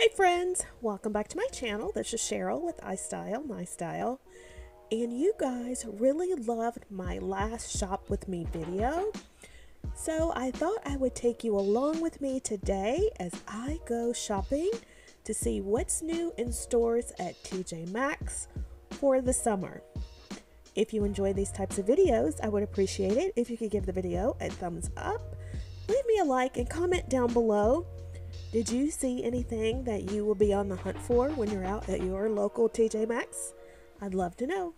Hey friends, welcome back to my channel. This is Sheryl with iStyle, My Style. And you guys really loved my last shop with me video. So I thought I would take you along with me today as I go shopping to see what's new in stores at TJ Maxx for the summer. If you enjoy these types of videos, I would appreciate it if you could give the video a thumbs up, leave me a like, and comment down below. Did you see anything that you will be on the hunt for when you're out at your local TJ Maxx? I'd love to know.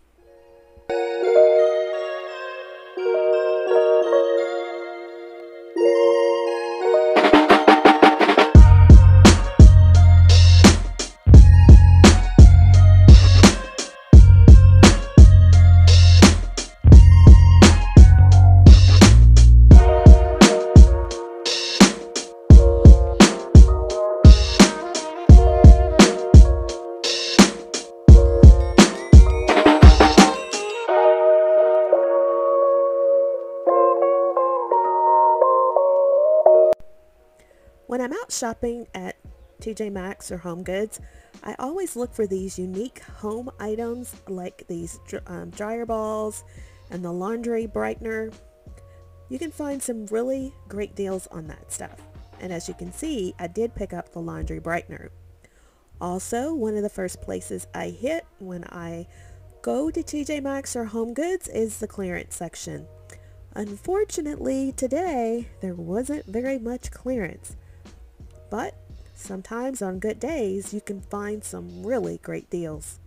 When I'm out shopping at TJ Maxx or Home Goods, I always look for these unique home items like these um, dryer balls and the laundry brightener. You can find some really great deals on that stuff. And as you can see, I did pick up the laundry brightener. Also, one of the first places I hit when I go to TJ Maxx or Home Goods is the clearance section. Unfortunately, today there wasn't very much clearance. But sometimes on good days, you can find some really great deals.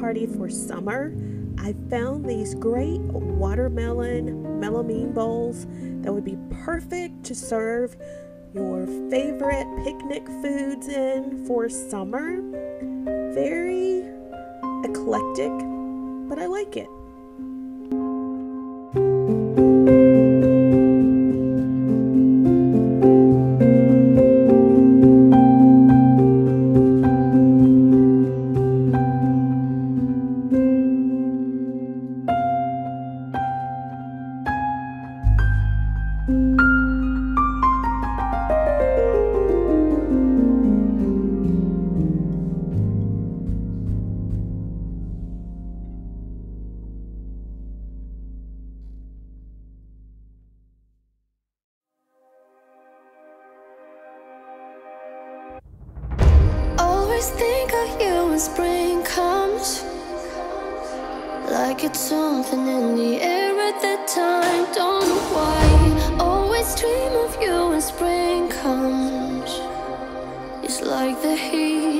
Party for summer, I found these great watermelon melamine bowls that would be perfect to serve your favorite picnic foods in for summer. Very eclectic, but I like it. always think of you when spring comes. Like it's something in the air at that time. Don't know why Always dream of you when spring comes. It's like the heat